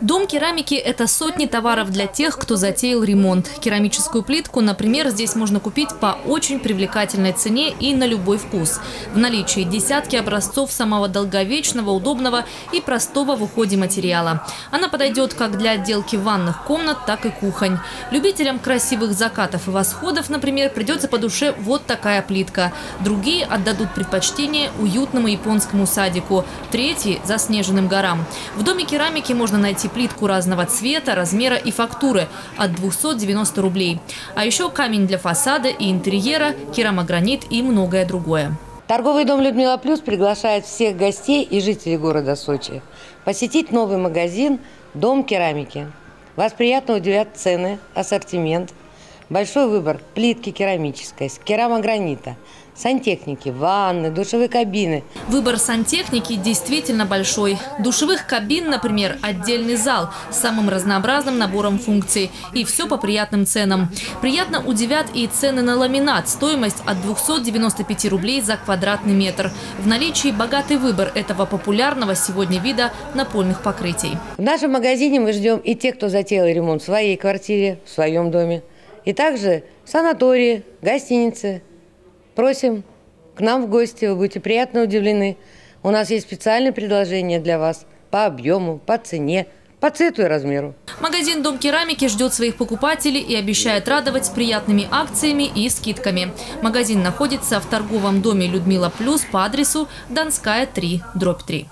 Дом керамики – это сотни товаров для тех, кто затеял ремонт. Керамическую плитку, например, здесь можно купить по очень привлекательной цене и на любой вкус. В наличии десятки образцов самого долговечного, удобного и простого в уходе материала. Она подойдет как для отделки ванных комнат, так и кухонь. Любителям красивых закатов и восходов, например, придется по душе вот такая плитка. Другие отдадут предпочтение уютному японскому садику. Третьи – заснеженным горам. В доме керамики можно найти плитку разного цвета, размера и фактуры от 290 рублей. А еще камень для фасада и интерьера, керамогранит и многое другое. Торговый дом «Людмила Плюс» приглашает всех гостей и жителей города Сочи посетить новый магазин «Дом керамики». Вас приятно удивят цены, ассортимент, большой выбор плитки керамической, керамогранита – сантехники, ванны, душевые кабины. Выбор сантехники действительно большой. Душевых кабин, например, отдельный зал с самым разнообразным набором функций. И все по приятным ценам. Приятно удивят и цены на ламинат. Стоимость от 295 рублей за квадратный метр. В наличии богатый выбор этого популярного сегодня вида напольных покрытий. В нашем магазине мы ждем и тех, кто затеял ремонт в своей квартире, в своем доме. И также санатории, гостиницы, Просим к нам в гости, вы будете приятно удивлены. У нас есть специальные предложения для вас по объему, по цене, по цвету и размеру. Магазин «Дом керамики» ждет своих покупателей и обещает радовать приятными акциями и скидками. Магазин находится в торговом доме «Людмила Плюс» по адресу Донская, 3, дробь 3.